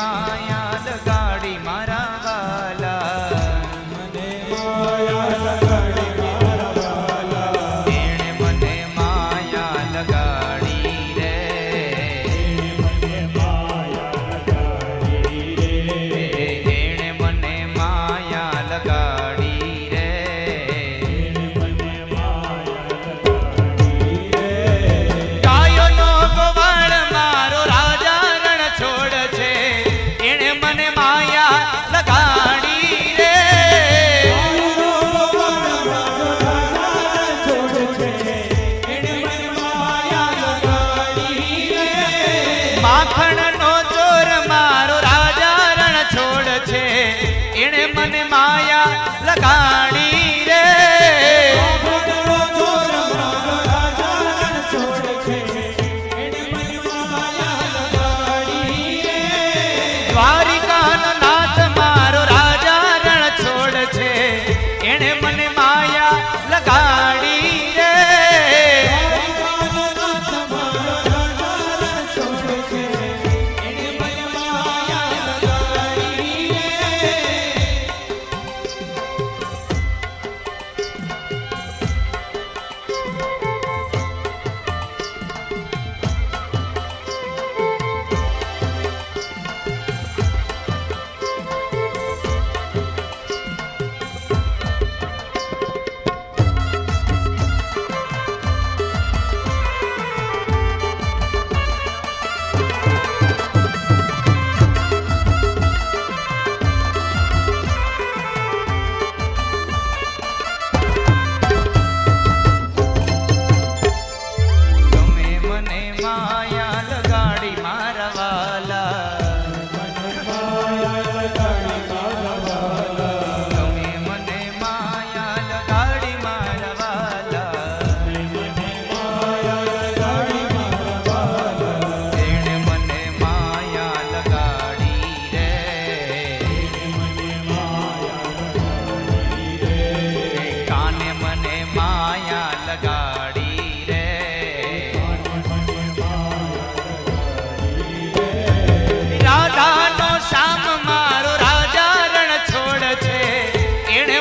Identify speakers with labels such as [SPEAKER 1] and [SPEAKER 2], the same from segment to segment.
[SPEAKER 1] ना માખણ નો ચોર મારો રાજા રણ છોડ છે. એણે મને માયા લગાડ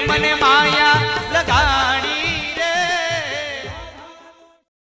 [SPEAKER 1] મને માયા